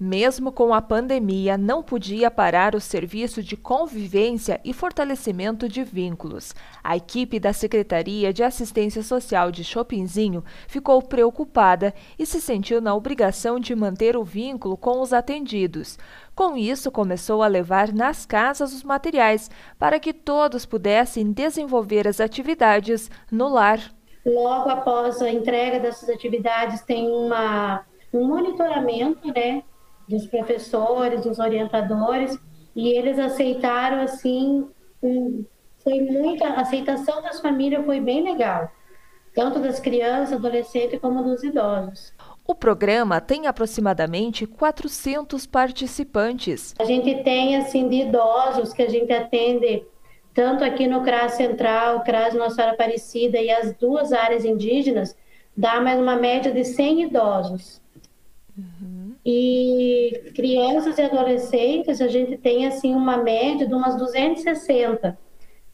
Mesmo com a pandemia, não podia parar o serviço de convivência e fortalecimento de vínculos. A equipe da Secretaria de Assistência Social de Chopinzinho ficou preocupada e se sentiu na obrigação de manter o vínculo com os atendidos. Com isso, começou a levar nas casas os materiais para que todos pudessem desenvolver as atividades no lar. Logo após a entrega dessas atividades, tem uma, um monitoramento, né? Dos professores, dos orientadores, e eles aceitaram assim, um, foi muita a aceitação das famílias foi bem legal, tanto das crianças, adolescentes como dos idosos. O programa tem aproximadamente 400 participantes. A gente tem assim de idosos que a gente atende tanto aqui no CRAS Central, CRAS Nossa Senhora Aparecida e as duas áreas indígenas, dá mais uma média de 100 idosos. Uhum. E crianças e adolescentes, a gente tem assim uma média de umas 260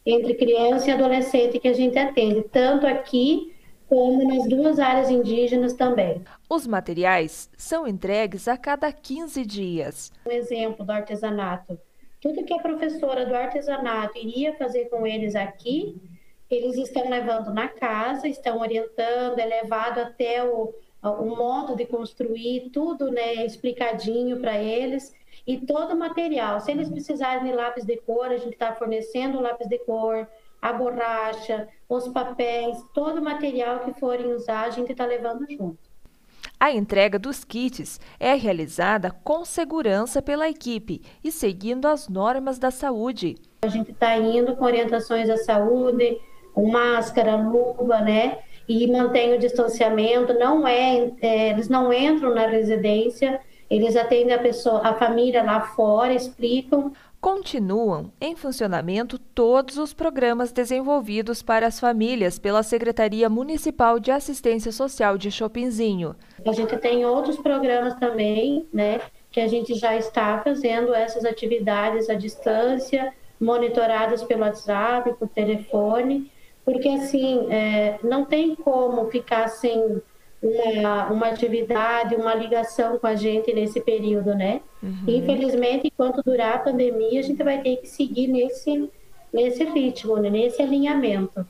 entre criança e adolescente que a gente atende, tanto aqui como nas duas áreas indígenas também. Os materiais são entregues a cada 15 dias. Um exemplo do artesanato. Tudo que a professora do artesanato iria fazer com eles aqui, eles estão levando na casa, estão orientando, é levado até o, o modo de construir, tudo né, explicadinho para eles e todo o material. Se eles precisarem de lápis de cor, a gente está fornecendo o lápis de cor, a borracha, os papéis, todo o material que forem usar, a gente está levando junto. A entrega dos kits é realizada com segurança pela equipe e seguindo as normas da saúde. A gente está indo com orientações da saúde, com máscara, luva, né? E mantém o distanciamento, não é, é, eles não entram na residência, eles atendem a pessoa, a família lá fora, explicam. Continuam em funcionamento todos os programas desenvolvidos para as famílias pela Secretaria Municipal de Assistência Social de Chopinzinho. A gente tem outros programas também, né, que a gente já está fazendo essas atividades à distância, monitoradas pelo WhatsApp, por telefone, porque assim é, não tem como ficar sem uma, uma atividade, uma ligação com a gente nesse período, né? Uhum. Infelizmente, enquanto durar a pandemia, a gente vai ter que seguir nesse, nesse ritmo, né? nesse alinhamento.